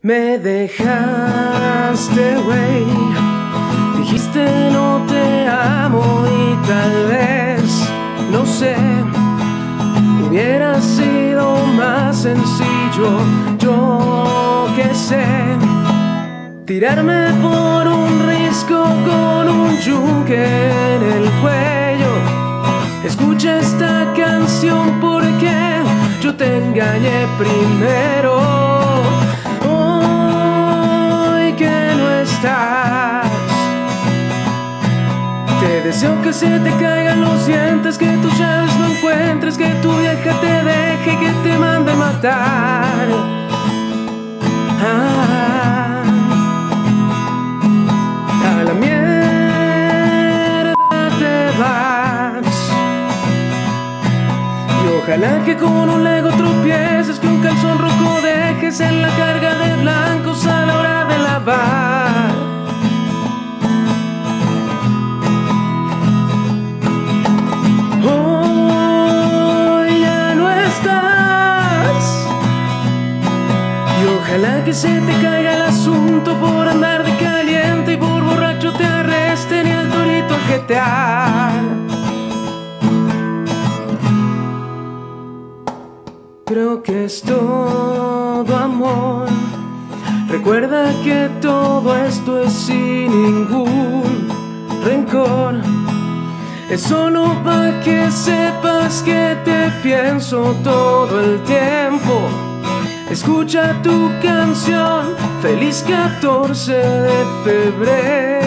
Me dejaste, güey. Dijiste no te amo y tal vez, no sé, hubiera sido más sencillo, yo qué sé, tirarme por un risco con un yunque en el cuello. Escucha esta canción porque yo te engañé primero. Te deseo que se te caigan los dientes, que tus llaves no encuentres, que tu vieja te deje, que te mande matar. Ah, a la mierda te vas. Y ojalá que con un lego tropieces, que un calzón rojo dejes en la carga de blancos ojalá que se te caiga el asunto por andar de caliente y por borracho te arresten y al torito a jetear. Creo que es todo amor. Recuerda que todo esto es sin ningún rencor. Es solo para que sepas que te pienso todo el tiempo. Escucha tu canción, feliz 14 de febrero.